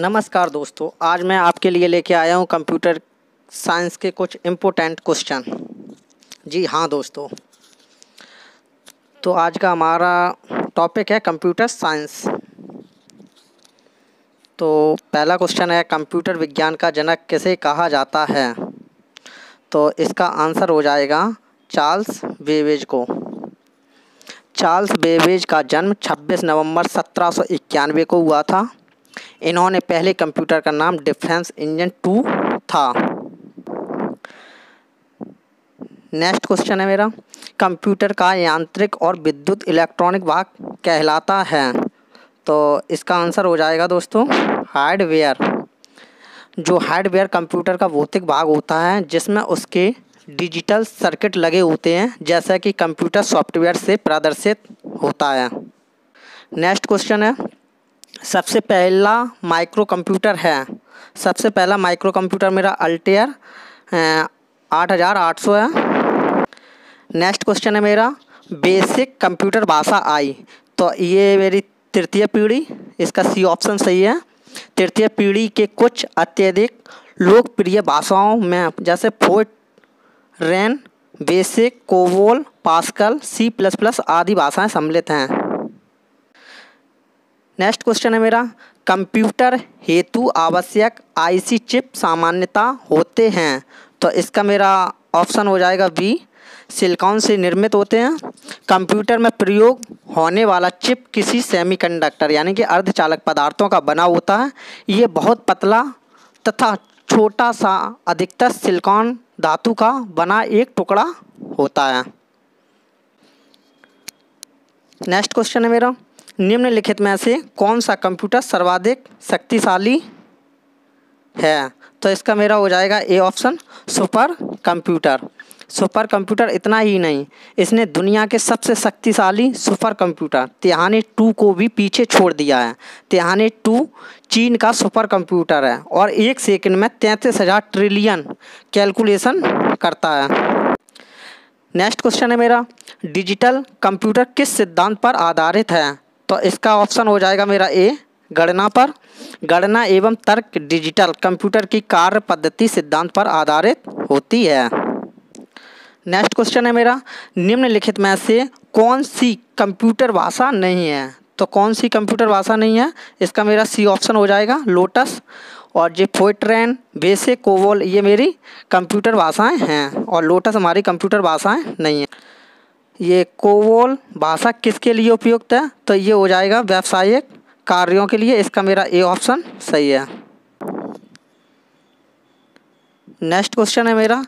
नमस्कार दोस्तों, आज मैं आपके लिए लेके आया हूँ कंप्यूटर साइंस के कुछ इम्पोर्टेंट क्वेश्चन जी हाँ दोस्तों। तो आज का हमारा टॉपिक है कंप्यूटर साइंस तो पहला क्वेश्चन है कंप्यूटर विज्ञान का जनक किसे कहा जाता है? तो इसका आंसर हो जाएगा चार्ल्स बेबेज को। चार्ल्स बेबेज का जन्म 26 नवंबर सत्रह सौ इक्यानवे को हुआ था। इन्होंने पहले कंप्यूटर का नाम डिफेंस इंजन टू था। नेक्स्ट क्वेश्चन है मेरा। कंप्यूटर का यांत्रिक और विद्युत इलेक्ट्रॉनिक भाग कहलाता है। तो इसका आंसर हो जाएगा दोस्तों, हार्डवेयर। जो हार्डवेयर कंप्यूटर का भौतिक भाग होता है, जिसमें उसके डिजिटल सर्किट लगे होते हैं, जैसा कि कंप्यूटर सॉफ्टवेयर से प्रदर्शित होता है। नेक्स्ट क्वेश्चन है सबसे पहला माइक्रो कंप्यूटर है। सबसे पहला माइक्रो कंप्यूटर मेरा अल्टेयर आठ हज़ार आठ सौ है। नेक्स्ट क्वेश्चन है मेरा, बेसिक कंप्यूटर भाषा आई। तो ये मेरी तृतीय पीढ़ी, इसका सी ऑप्शन सही है। तृतीय पीढ़ी के कुछ अत्यधिक लोकप्रिय भाषाओं में, जैसे फोर्ट, रैन, बेसिक, कोवोल, पास्कल, सी प्लस प्लस आदि भाषाएँ सम्मिलित हैं। नेक्स्ट क्वेश्चन है मेरा। कंप्यूटर हेतु आवश्यक आईसी चिप सामान्यता होते हैं। तो इसका मेरा ऑप्शन हो जाएगा बी सिलिकॉन से निर्मित होते हैं। कंप्यूटर में प्रयोग होने वाला चिप किसी सेमीकंडक्टर, यानी कि अर्धचालक पदार्थों का बना होता है। ये बहुत पतला तथा छोटा सा अधिकतर सिलिकॉन धातु का बना एक टुकड़ा होता है। नेक्स्ट क्वेश्चन है मेरा। निम्नलिखित में से कौन सा कंप्यूटर सर्वाधिक शक्तिशाली है? तो इसका मेरा हो जाएगा A option, super computer. Super computer इतना ही नहीं, इसने दुनिया के सबसे शक्तिशाली सुपर कंप्यूटर, तिहाने टू को भी पीछे छोड़ दिया है। तिहाने टू चीन का सुपर कंप्यूटर है और एक सेकंड में तैंतीस हज़ार ट्रिलियन कैलकुलेशन करता है। नेक्स्ट क्वेश्चन है मेरा, डिजिटल कंप्यूटर किस सिद्धांत पर आधारित है? तो इसका ऑप्शन हो जाएगा मेरा ए गणना पर। गणना एवं तर्क डिजिटल कंप्यूटर की कार्य पद्धति सिद्धांत पर आधारित होती है। नेक्स्ट क्वेश्चन है मेरा। निम्नलिखित में से कौन सी कंप्यूटर भाषा नहीं है? तो कौन सी कंप्यूटर भाषा नहीं है? इसका मेरा सी ऑप्शन हो जाएगा लोटस और जो फोइट्रेन बेसिक कोवोल ये मेरी कंप्यूटर भाषाएँ हैं और लोटस हमारी कंप्यूटर भाषाएँ नहीं हैं। ये कोवोल भाषा किसके लिए उपयुक्त है? तो ये हो जाएगा व्यावसायिक कार्यों के लिए। इसका मेरा ए ऑप्शन सही है। नेक्स्ट क्वेश्चन है मेरा,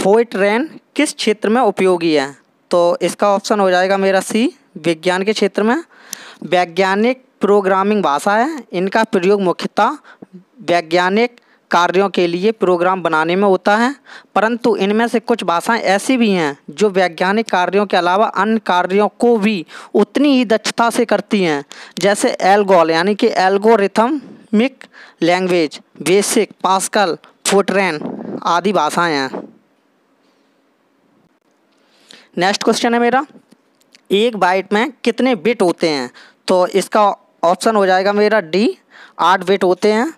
फोइट रैन किस क्षेत्र में उपयोगी है? तो इसका ऑप्शन हो जाएगा मेरा सी, विज्ञान के क्षेत्र में। वैज्ञानिक प्रोग्रामिंग भाषा है। इनका प्रयोग मुख्यतः वैज्ञानिक कार्यों के लिए प्रोग्राम बनाने में होता है, परंतु इनमें से कुछ भाषाएँ ऐसी भी हैं जो वैज्ञानिक कार्यों के अलावा अन्य कार्यों को भी उतनी ही दक्षता से करती हैं, जैसे एल्गोल, यानी कि algorithmic language, BASIC, Pascal FORTRAN आदि भाषाएँ हैं। नेक्स्ट क्वेश्चन है मेरा, एक बाइट में कितने बिट होते हैं? तो इसका ऑप्शन हो जाएगा मेरा डी, आठ बिट होते हैं।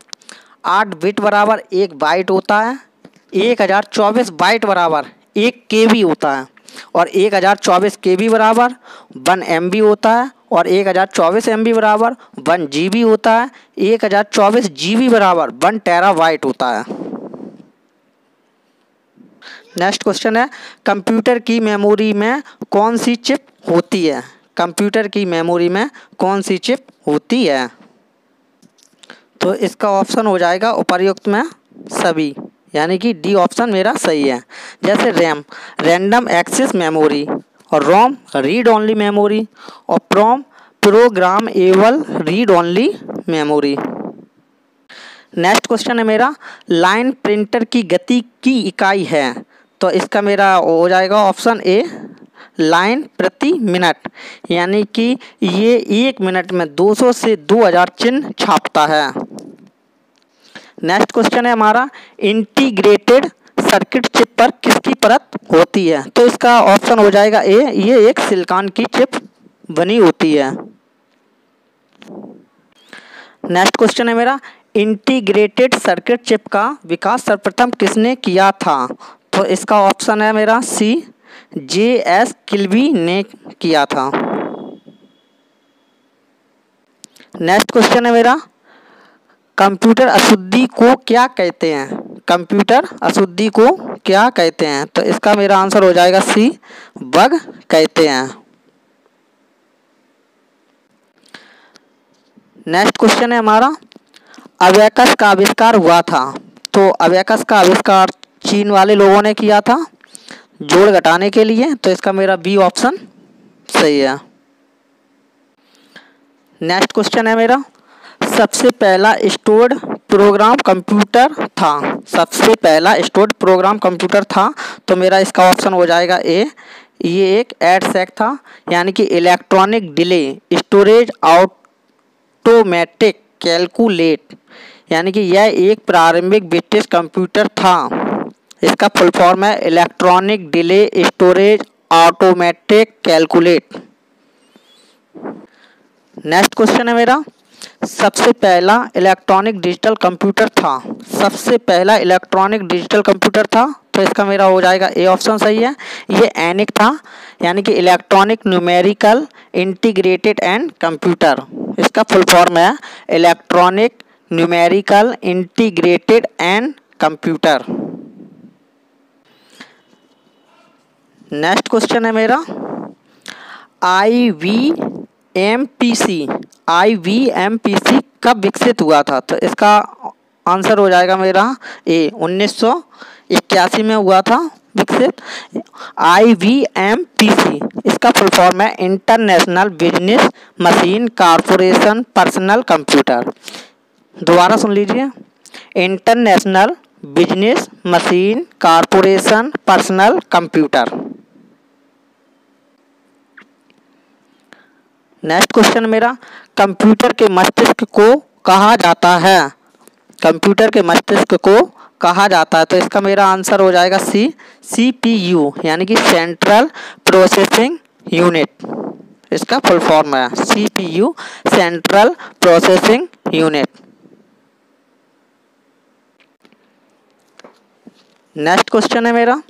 आठ बिट बराबर एक बाइट होता है, एक हज़ार चौबीस बाइट बराबर एक के बी होता है और एक हज़ार चौबीस के बी बराबर वन एम बी होता है और एक हज़ार चौबीस एम बी बराबर वन जी बी होता है, एक हज़ार चौबीस जी बी बराबर वन टेरा वाइट होता है। नेक्स्ट क्वेश्चन है कंप्यूटर की मेमोरी में कौन सी चिप होती है? कंप्यूटर की मेमोरी में कौन सी चिप होती है? तो इसका ऑप्शन हो जाएगा उपर्युक्त में सभी। यानी कि डी ऑप्शन मेरा सही है। जैसे रैम रैंडम एक्सेस मेमोरी और रोम रीड ओनली मेमोरी और PROM programmable read only memory next question है मेरा लाइन प्रिंटर की गति की इकाई है। तो इसका मेरा हो जाएगा ऑप्शन ए लाइन प्रति मिनट। यानी कि ये एक मिनट में 200 से 2000 चिन्ह छापता है। नेक्स्ट क्वेश्चन है हमारा इंटीग्रेटेड सर्किट चिप पर किसकी परत होती है? तो इसका ऑप्शन हो जाएगा ए ये एक सिलिकॉन की चिप बनी होती है। नेक्स्ट क्वेश्चन है मेरा इंटीग्रेटेड सर्किट चिप का विकास सर्वप्रथम किसने किया था? तो इसका ऑप्शन है मेरा सी जे एस किल्बी ने किया था। नेक्स्ट क्वेश्चन है मेरा कंप्यूटर अशुद्धि को क्या कहते हैं? कंप्यूटर अशुद्धि को क्या कहते हैं? तो इसका मेरा आंसर हो जाएगा सी, बग कहते हैं। नेक्स्ट क्वेश्चन है हमारा। अवैकस का आविष्कार हुआ था। तो अवैकस का आविष्कार चीन वाले लोगों ने किया था जोड़ घटाने के लिए। तो इसका मेरा बी ऑप्शन सही है। नेक्स्ट क्वेश्चन है मेरा। सबसे पहला स्टोर्ड प्रोग्राम कंप्यूटर था। सबसे पहला स्टोर्ड प्रोग्राम कंप्यूटर था। तो मेरा इसका ऑप्शन हो जाएगा ए। ये एक एड सेक था, यानी कि electronic delay storage automatic calculate यानी कि यह एक प्रारंभिक ब्रिटिश कंप्यूटर था। इसका फुल फॉर्म है electronic delay storage automatic calculate next question है मेरा। सबसे पहला इलेक्ट्रॉनिक डिजिटल कंप्यूटर था। सबसे पहला इलेक्ट्रॉनिक डिजिटल कंप्यूटर था तो इसका मेरा हो जाएगा ए ऑप्शन सही है। ये एनिक था, यानी कि electronic numerical integrated and computer इसका फुल फॉर्म है electronic numerical integrated and computer next question है मेरा। I B M P C I B M P C कब विकसित हुआ था? तो इसका आंसर हो जाएगा मेरा ए, उन्नीस में हुआ था विकसित। I B M P C इसका फुल फॉर्म है international business machine corporation personal computer दोबारा सुन लीजिए। International business machine corporation personal computer next question मेरा। कंप्यूटर के मस्तिष्क को कहा जाता है। कंप्यूटर के मस्तिष्क को कहा जाता है। तो इसका मेरा आंसर हो जाएगा सी सी पी यू यानी कि सेंट्रल प्रोसेसिंग यूनिट इसका फुल फॉर्म है। C P U central processing unit next question है मेरा।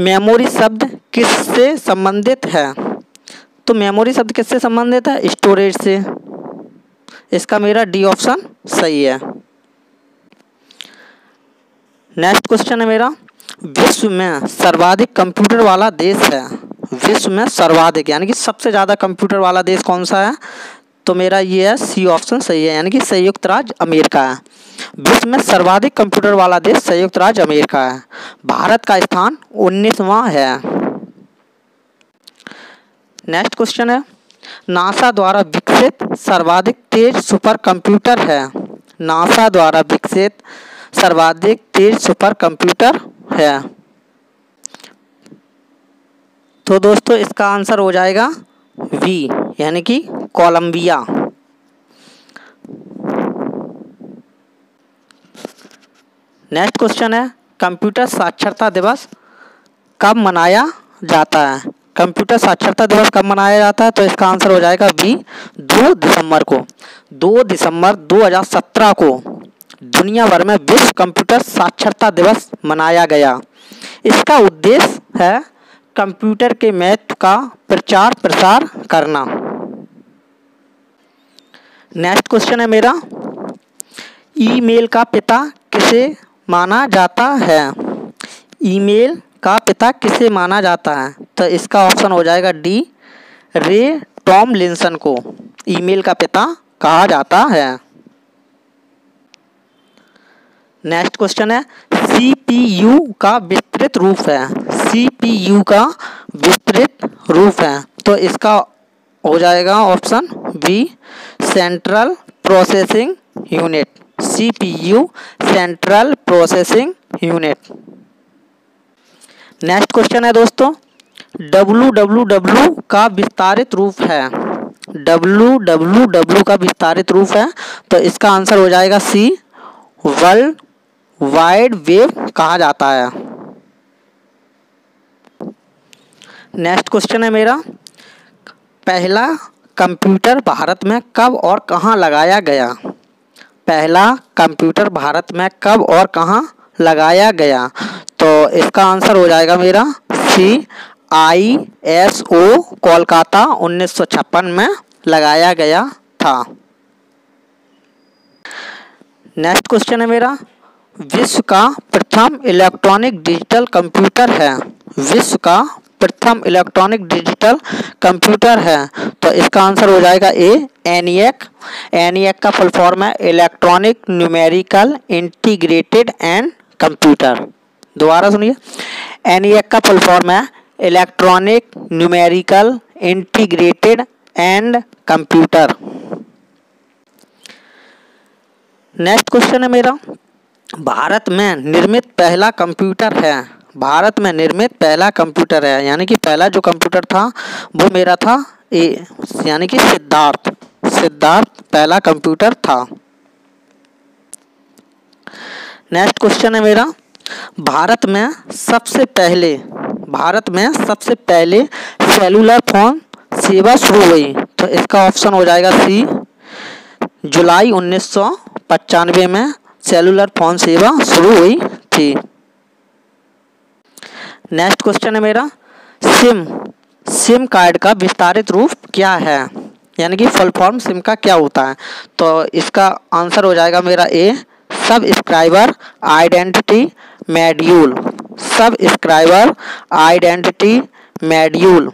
मेमोरी शब्द किससे संबंधित है? तो मेमोरी शब्द किससे संबंधित है? स्टोरेज से। इसका मेरा डी ऑप्शन सही है। नेक्स्ट क्वेश्चन है मेरा। विश्व में सर्वाधिक कंप्यूटर वाला देश है। विश्व में सर्वाधिक, यानी कि सबसे ज़्यादा कंप्यूटर वाला देश कौन सा है? तो मेरा ये है सी ऑप्शन सही है, यानी कि संयुक्त राज्य अमेरिका है। विश्व में सर्वाधिक कंप्यूटर वाला देश संयुक्त राज्य अमेरिका है। भारत का स्थान उन्नीसवां है। नेक्स्ट क्वेश्चन है। नासा द्वारा विकसित सर्वाधिक तेज सुपर कंप्यूटर है। नासा द्वारा विकसित सर्वाधिक तेज सुपर कंप्यूटर है। तो दोस्तों, इसका आंसर हो जाएगा वी यानी कि कोलंबिया। नेक्स्ट क्वेश्चन है कंप्यूटर साक्षरता दिवस कब मनाया जाता है? कंप्यूटर साक्षरता दिवस कब मनाया जाता है? तो इसका आंसर हो जाएगा बी, दो दिसंबर को। दो दिसंबर 2017 को दुनिया भर में विश्व कंप्यूटर साक्षरता दिवस मनाया गया। इसका उद्देश्य है कंप्यूटर के महत्व का प्रचार प्रसार करना। नेक्स्ट क्वेश्चन है मेरा। ईमेल का पिता किसे माना जाता है? ईमेल का पिता किसे माना जाता है? तो इसका ऑप्शन हो जाएगा डी रे टॉम लिंसन को ईमेल का पिता कहा जाता है। नेक्स्ट क्वेश्चन है। सीपीयू का विस्तृत रूप है। सीपीयू का विस्तृत रूप है। तो इसका हो जाएगा option B central processing unit CPU central processing unit next question है दोस्तों। डब्लू डब्लू डब्लू का विस्तारित रूप है। डब्लू डब्लू डब्लू का विस्तारित रूप है। तो इसका आंसर हो जाएगा सी वर्ल्ड वाइड वेव कहा जाता है। नेक्स्ट क्वेश्चन है मेरा। पहला कंप्यूटर भारत में कब और कहाँ लगाया गया? पहला कंप्यूटर भारत में कब और कहाँ लगाया गया? तो इसका आंसर हो जाएगा मेरा सी आई एस ओ कोलकाता उन्नीस सौ छप्पन में लगाया गया था। नेक्स्ट क्वेश्चन है मेरा। विश्व का प्रथम इलेक्ट्रॉनिक डिजिटल कंप्यूटर है। विश्व का प्रथम इलेक्ट्रॉनिक डिजिटल कंप्यूटर है। तो इसका आंसर हो जाएगा ए, एनियक। एनियक का फुल फॉर्म है electronic numerical integrated and computer दोबारा सुनिए। एनियक का फुल फॉर्म है। Electronic, numerical, integrated and computer. Next question है मेरा। भारत में निर्मित पहला कंप्यूटर है। भारत में निर्मित पहला कंप्यूटर है। यानी कि पहला जो कंप्यूटर था, वो मेरा था, ए, यानी कि सिद्धार्थ। सिद्धार्थ पहला कंप्यूटर था। नेक्स्ट क्वेश्चन है मेरा। भारत में सबसे पहले, भारत में सबसे पहले सेलुलर फ़ोन सेवा शुरू हुई। तो इसका ऑप्शन हो जाएगा सी जुलाई उन्नीस में सेलुलर फ़ोन सेवा शुरू हुई थी। नेक्स्ट क्वेश्चन है मेरा। सिम सिम कार्ड का विस्तारित रूप क्या है? यानी कि फुल फॉर्म सिम का क्या होता है? तो इसका आंसर हो जाएगा मेरा ए सब scriber identity module subscriber identity module.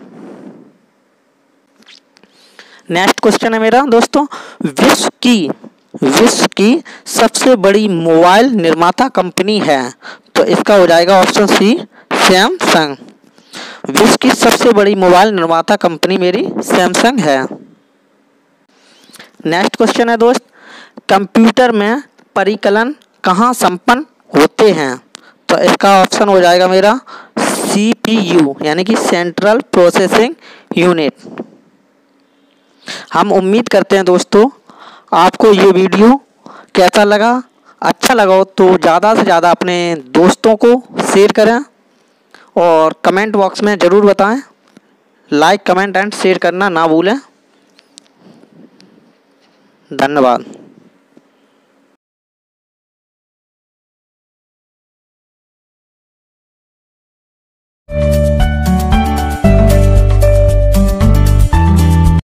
Next question है मेरा, दोस्तों, विश्व की विश्व की सबसे बड़ी मोबाइल निर्माता कंपनी है। तो इसका हो जाएगा ऑप्शन सी सैमसंग विश्व की सबसे बड़ी मोबाइल निर्माता कंपनी मेरी सैमसंग है। नेक्स्ट क्वेश्चन है दोस्त, कंप्यूटर में परिकलन कहाँ संपन्न होते हैं? तो इसका ऑप्शन हो जाएगा मेरा सी पी यू यानी कि सेंट्रल प्रोसेसिंग यूनिट हम उम्मीद करते हैं दोस्तों, आपको ये वीडियो कैसा लगा? अच्छा लगा हो तो ज़्यादा से ज़्यादा अपने दोस्तों को शेयर करें और कमेंट बॉक्स में ज़रूर बताएँ। लाइक कमेंट एंड शेयर करना ना भूलें। धन्यवाद।